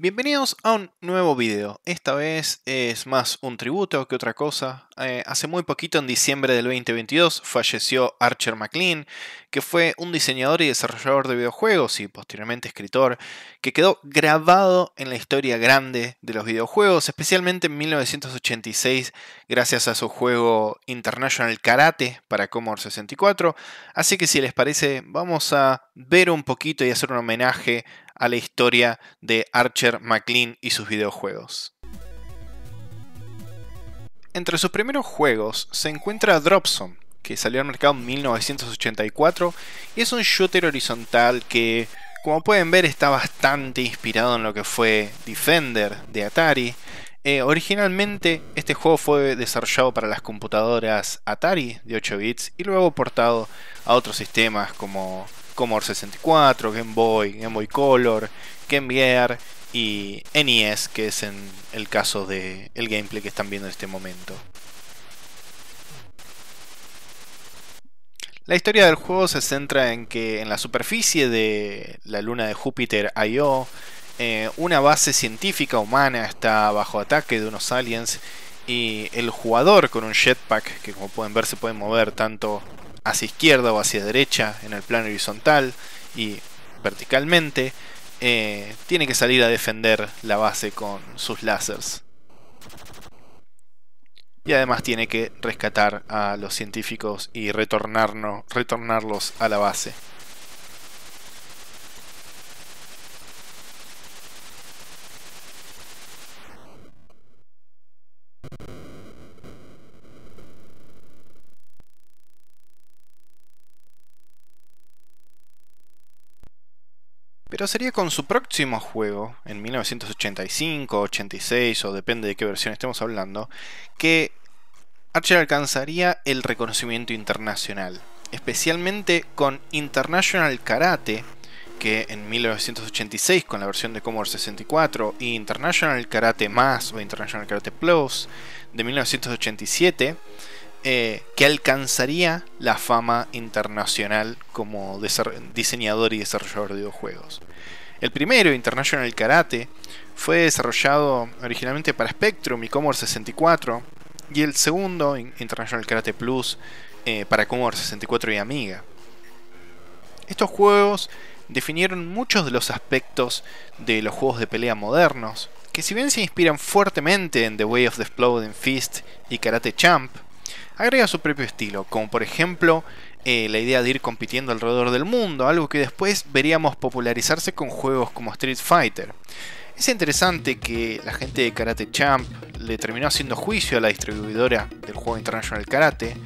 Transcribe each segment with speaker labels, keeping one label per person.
Speaker 1: Bienvenidos a un nuevo video. Esta vez es más un tributo que otra cosa. Eh, hace muy poquito, en diciembre del 2022, falleció Archer McLean, que fue un diseñador y desarrollador de videojuegos y posteriormente escritor, que quedó grabado en la historia grande de los videojuegos, especialmente en 1986 gracias a su juego International Karate para Commodore 64. Así que si les parece, vamos a ver un poquito y hacer un homenaje a la historia de Archer McLean y sus videojuegos. Entre sus primeros juegos se encuentra Dropzone, que salió al mercado en 1984 y es un shooter horizontal que, como pueden ver, está bastante inspirado en lo que fue Defender de Atari. Eh, originalmente este juego fue desarrollado para las computadoras Atari de 8 bits y luego portado a otros sistemas como Commodore 64, Game Boy, Game Boy Color, Game Gear y NES, que es en el caso del el gameplay que están viendo en este momento. La historia del juego se centra en que en la superficie de la luna de Júpiter IO, eh, una base científica humana está bajo ataque de unos aliens y el jugador con un jetpack, que como pueden ver se puede mover tanto hacia izquierda o hacia derecha en el plano horizontal y verticalmente, eh, tiene que salir a defender la base con sus láseres. Y además tiene que rescatar a los científicos y retornarlos a la base. Pero sería con su próximo juego, en 1985, 86 o depende de qué versión estemos hablando, que Archer alcanzaría el reconocimiento internacional, especialmente con International Karate, que en 1986 con la versión de Commodore 64 y International Karate Más o International Karate Plus de 1987 eh, que alcanzaría la fama internacional como diseñador y desarrollador de videojuegos. El primero, International Karate, fue desarrollado originalmente para Spectrum y Commodore 64, y el segundo, International Karate Plus, eh, para Commodore 64 y Amiga. Estos juegos definieron muchos de los aspectos de los juegos de pelea modernos, que si bien se inspiran fuertemente en The Way of the Exploding Fist y Karate Champ, agrega su propio estilo, como por ejemplo eh, la idea de ir compitiendo alrededor del mundo, algo que después veríamos popularizarse con juegos como Street Fighter. Es interesante que la gente de Karate Champ le terminó haciendo juicio a la distribuidora del juego International Karate,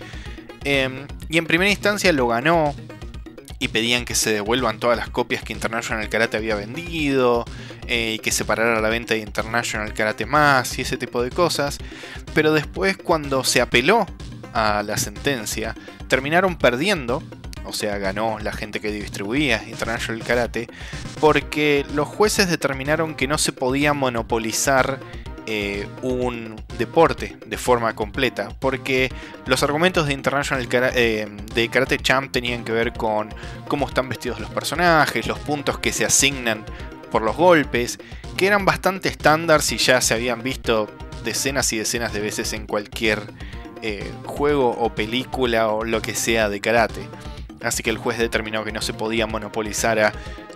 Speaker 1: em, y en primera instancia lo ganó y pedían que se devuelvan todas las copias que International Karate había vendido eh, y que se parara la venta de International Karate más y ese tipo de cosas. Pero después cuando se apeló a la sentencia, terminaron perdiendo, o sea, ganó la gente que distribuía International Karate, porque los jueces determinaron que no se podía monopolizar eh, un deporte de forma completa, porque los argumentos de International eh, de Karate Champ tenían que ver con cómo están vestidos los personajes, los puntos que se asignan por los golpes, que eran bastante estándar si ya se habían visto decenas y decenas de veces en cualquier eh, juego o película o lo que sea de karate. Así que el juez determinó que no se podía monopolizar a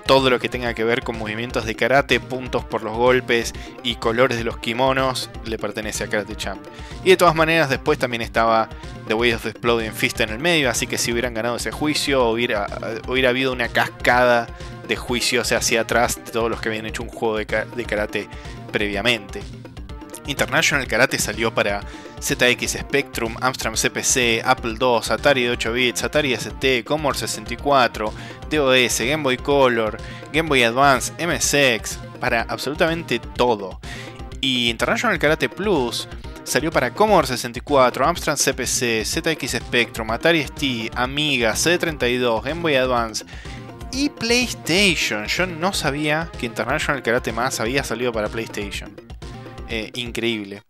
Speaker 1: todo lo que tenga que ver con movimientos de karate, puntos por los golpes y colores de los kimonos le pertenece a Karate Champ. Y de todas maneras después también estaba The Way of the Exploding Fist en el medio, así que si hubieran ganado ese juicio hubiera, hubiera habido una cascada de juicios hacia atrás de todos los que habían hecho un juego de karate previamente. International Karate salió para ZX Spectrum, Amstrad CPC, Apple II, Atari de 8 bits, Atari ST, Commodore 64, DOS, Game Boy Color, Game Boy Advance, MSX, para absolutamente todo. Y International Karate Plus salió para Commodore 64, Amstrad CPC, ZX Spectrum, Atari ST, Amiga, C32, Game Boy Advance y PlayStation. Yo no sabía que International Karate Más había salido para PlayStation. Eh, increíble.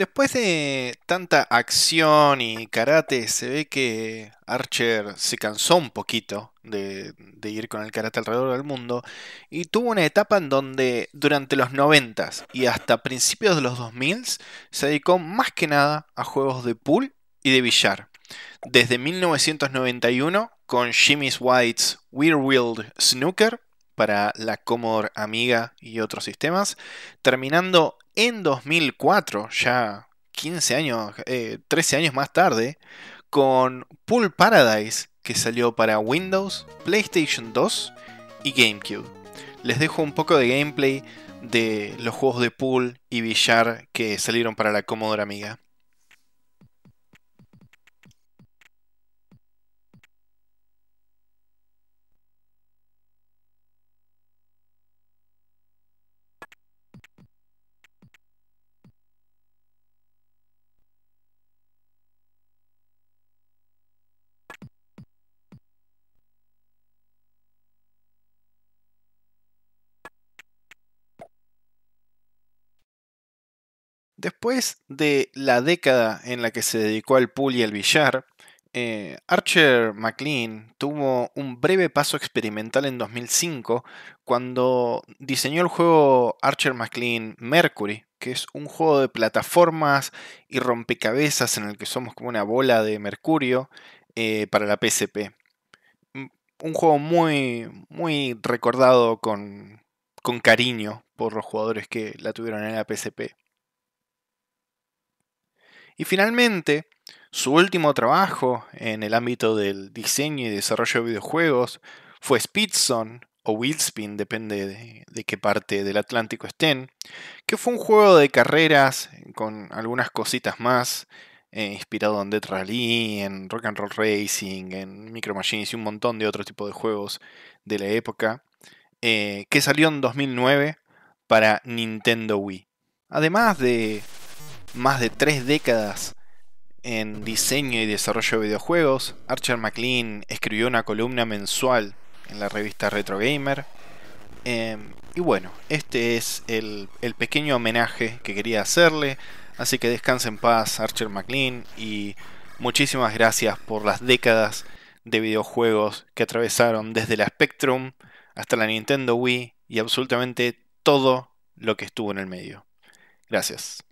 Speaker 1: Después de tanta acción y karate, se ve que Archer se cansó un poquito de, ir con el karate alrededor del mundo y tuvo una etapa en donde durante los 90 y hasta principios de los 2000 se dedicó más que nada a juegos de pool y de billar. Desde 1991 con Jimmy's White's Weird Wild Snooker para la Commodore Amiga y otros sistemas, terminando en 2004, ya 15 años, 13 eh, años más tarde, con Pool Paradise, que salió para Windows, PlayStation 2 y GameCube. Les dejo un poco de gameplay de los juegos de pool y billar que salieron para la Commodore Amiga. Después de la década en la que se dedicó al pool y al billar, eh, Archer McLean tuvo un breve paso experimental en 2005 cuando diseñó el juego Archer McLean Mercury, que es un juego de plataformas y rompecabezas en el que somos como una bola de mercurio eh, para la PSP. Mm, un juego muy, muy recordado con, con cariño por los jugadores que la tuvieron en la PSP. Y finalmente, su último trabajo en el ámbito del diseño y desarrollo de videojuegos fue Speedson o Wheelspin, depende de, qué parte del Atlántico estén, que fue un juego de carreras con algunas cositas más, eh, inspirado en Death Rally, en Rock and Roll Racing, en Micro Machines y un montón de otro tipo de juegos de la época, eh, que salió en 2009 para Nintendo Wii. Además de más de tres décadas en diseño y desarrollo de videojuegos, Archer McLean escribió una columna mensual en la revista Retro Gamer. Em, y bueno, este es el, el, pequeño homenaje que quería hacerle. Así que descanse en paz, Archer McLean, y muchísimas gracias por las décadas de videojuegos que atravesaron desde la Spectrum hasta la Nintendo Wii y absolutamente todo lo que estuvo en el medio. Gracias.